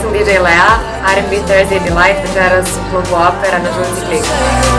sam DJ Lea, R&B Thursday Delight večeras u klubu Opera na žurci kliku.